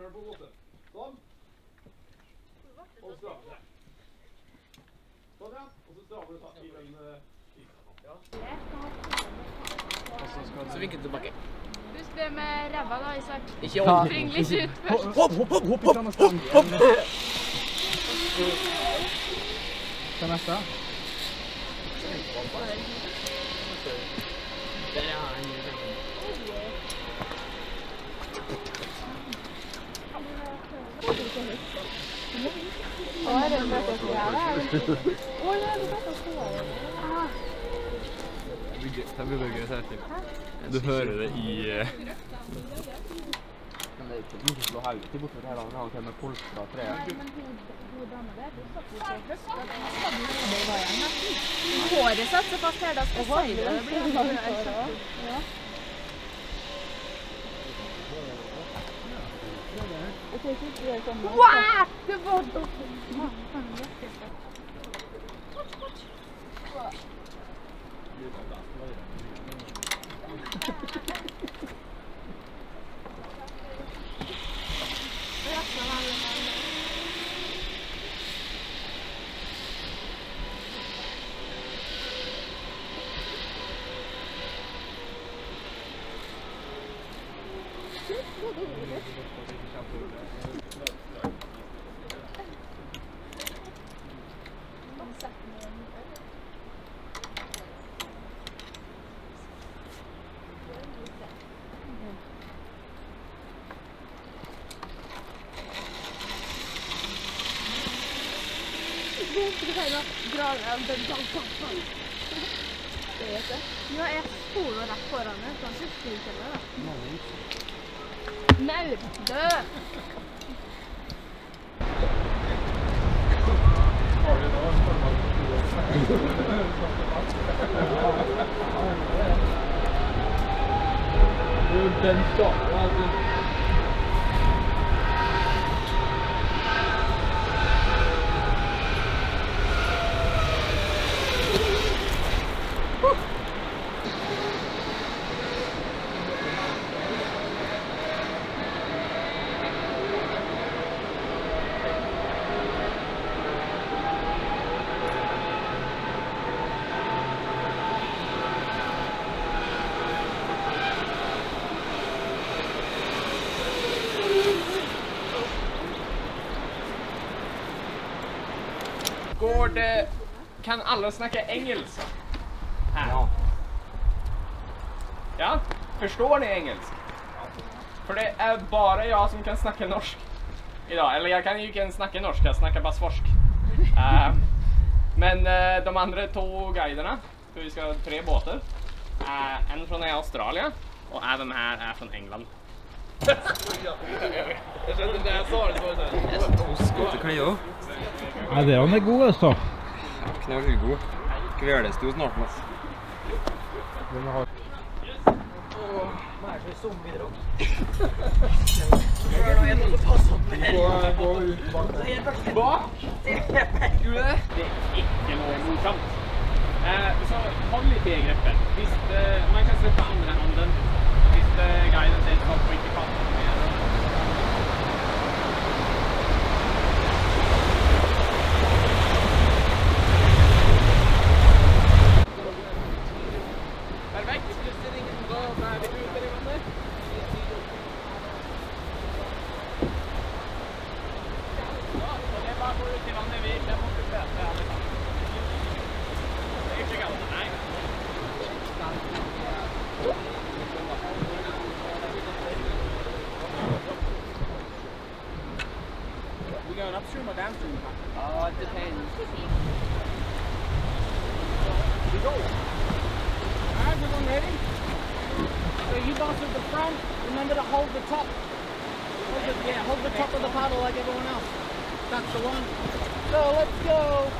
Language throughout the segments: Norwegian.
sjøl på en måte. Sånn. Og strammer deg. Sånn, ja. Og så strammer du tak i den eh, Så vinker du tilbake. Husk det med ræva, da, Isak. Ikke hold. Spring litt ut først. Hopp, hopp, hopp, hopp, hopp, hopp, hopp. Hva er neste? Der er han. Du hører det i eh, Kan det ikke slå hodet til bortover her da? Det har til med polstra tre. Håret setter seg fast her, da skal jeg si det. 哇！这不都是？我！Det blir enda mer. Wow! Det var Nå er sola rett foran meg, så han ikke meg da. Maur, dø! Den starter altså. Går det Kan alle snakke engelsk? Her. Ja. Forstår ni engelsk? For det er bare jeg som kan snakke norsk i dag. Eller jeg kan jo ikke snakke norsk, jeg snakker bare svorsk. Uh, men uh, de andre to guidene, for vi skal ha tre båter, uh, en fra Australia, og en her er fra England. Jeg skjønte det jeg sa det, var sånn. Nei, det er han er god, altså. Knallgod. Kveles du snart. ass. Det er ikke noe morsomt. Eh, så hold litt i grepet. Hvis eh, man kan slippe andre handen. Hvis eh, guiden sier stopp og ikke fatter going upstream or downstream? Oh, it depends. We go. All right, everyone ready? So you boss at the front. Remember to hold the top. Hold the, yeah, hold the top of the paddle like everyone else. That's the one. So let's go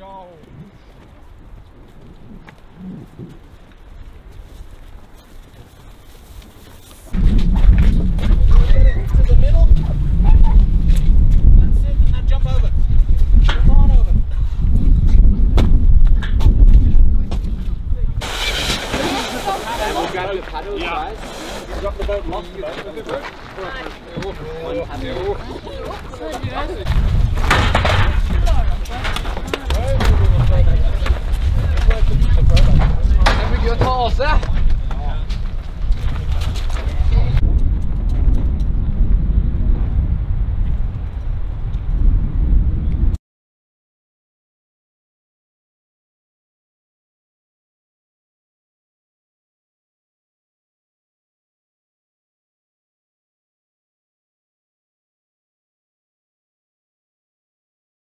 Joel. Drop the boat lost, you know. Good, good, good. One, two, one, two. You're tall, sir.